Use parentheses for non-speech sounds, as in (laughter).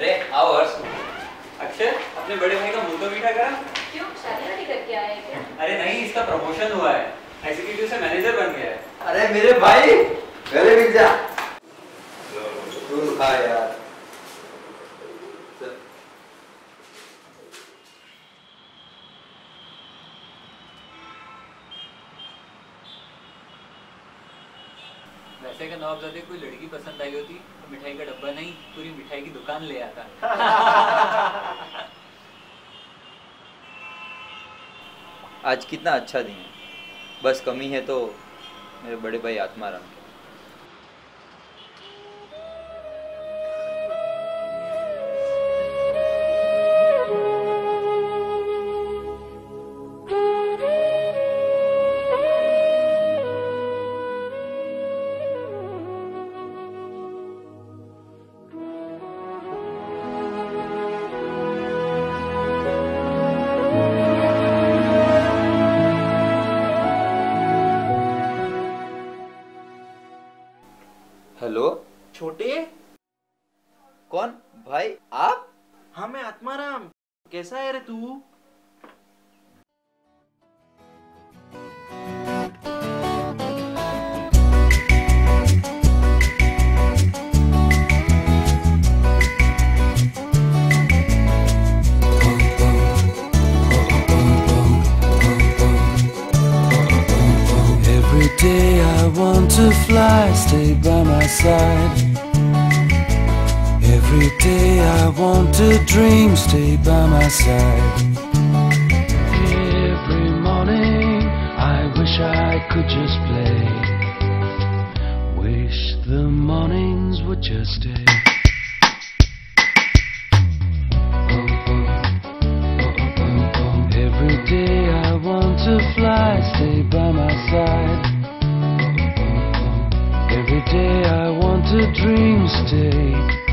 अरे आओ हर्ष। अक्षय अपने बड़े भाई का मुँह तो मीठा करा। क्यों? शादी वादी करके आए क्या? अरे नहीं इसका प्रमोशन हुआ है। एग्जीक्यूटिव से मैनेजर बन गया है। अरे मेरे भाई गले मिल जा। तू खा यार। वैसे का नवाबजादे कोई लड़की पसंद आई होती तो मिठाई का डब्बा नहीं, पूरी मिठाई की दुकान ले आता। (laughs) आज कितना अच्छा दिन है। बस कमी है तो मेरे बड़े भाई आत्माराम की। हेलो? छोटे? कौन? भाई आप? हाँ मैं आत्माराम। कैसा है रे तू? To fly, stay by my side. Every day I want to dream, stay by my side. Every morning I wish I could just play. Wish the mornings would just stay. Every day I want to fly, stay by my side. a dream state